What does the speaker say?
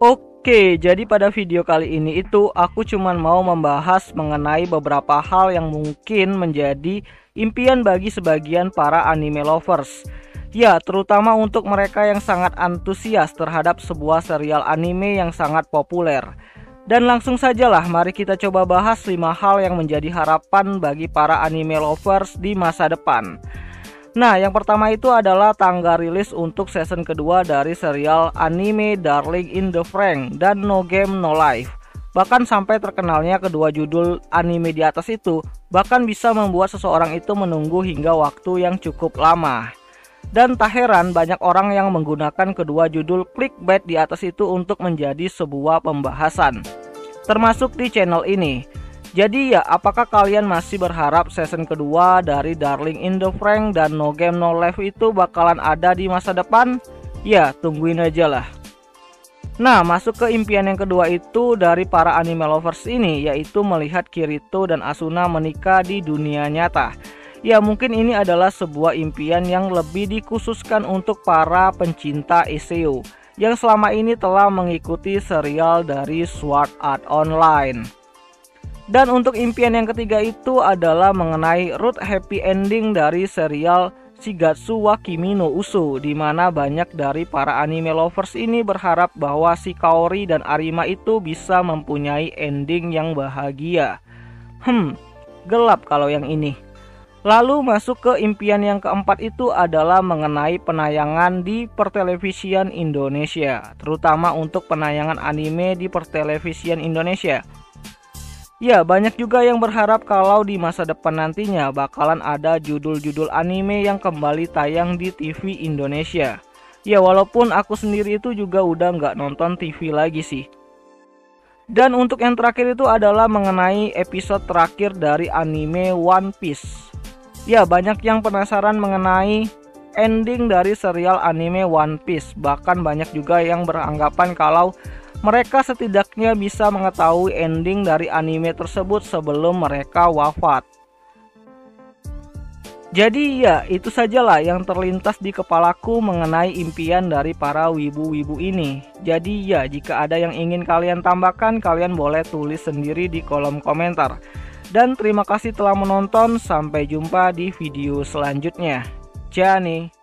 Oke, jadi pada video kali ini itu aku cuman mau membahas mengenai beberapa hal yang mungkin menjadi impian bagi sebagian para anime lovers. Ya, terutama untuk mereka yang sangat antusias terhadap sebuah serial anime yang sangat populer. Dan langsung sajalah mari kita coba bahas 5 hal yang menjadi harapan bagi para anime lovers di masa depan. Nah, yang pertama itu adalah tanggal rilis untuk season kedua dari serial anime Darling in the Frank dan No Game No Life. Bahkan sampai terkenalnya kedua judul anime di atas itu, bahkan bisa membuat seseorang itu menunggu hingga waktu yang cukup lama. Dan tak heran banyak orang yang menggunakan kedua judul clickbait di atas itu untuk menjadi sebuah pembahasan. Termasuk di channel ini. Jadi ya, apakah kalian masih berharap season kedua dari Darling in the Frank dan No Game No Life itu bakalan ada di masa depan? Ya, tungguin aja lah. Nah, masuk ke impian yang kedua itu dari para anime lovers ini, yaitu melihat Kirito dan Asuna menikah di dunia nyata. Ya, mungkin ini adalah sebuah impian yang lebih dikhususkan untuk para pencinta Iseo yang selama ini telah mengikuti serial dari Sword Art Online. Dan untuk impian yang ketiga itu adalah mengenai root happy ending dari serial Shigatsu wa Kimi no Uso di mana banyak dari para anime lovers ini berharap bahwa si Kaori dan Arima itu bisa mempunyai ending yang bahagia. Hmm, gelap kalau yang ini. Lalu masuk ke impian yang keempat itu adalah mengenai penayangan di pertelevisian Indonesia, terutama untuk penayangan anime di pertelevisian Indonesia. Ya, banyak juga yang berharap kalau di masa depan nantinya bakalan ada judul-judul anime yang kembali tayang di TV Indonesia. Ya, walaupun aku sendiri itu juga udah nggak nonton TV lagi sih. Dan untuk yang terakhir itu adalah mengenai episode terakhir dari anime One Piece. Ya, banyak yang penasaran mengenai ending dari serial anime One Piece. Bahkan banyak juga yang beranggapan kalau mereka setidaknya bisa mengetahui ending dari anime tersebut sebelum mereka wafat. Jadi ya itu sajalah yang terlintas di kepalaku mengenai impian dari para wibu-wibu ini. Jadi ya jika ada yang ingin kalian tambahkan kalian boleh tulis sendiri di kolom komentar. Dan terima kasih telah menonton sampai jumpa di video selanjutnya. Jani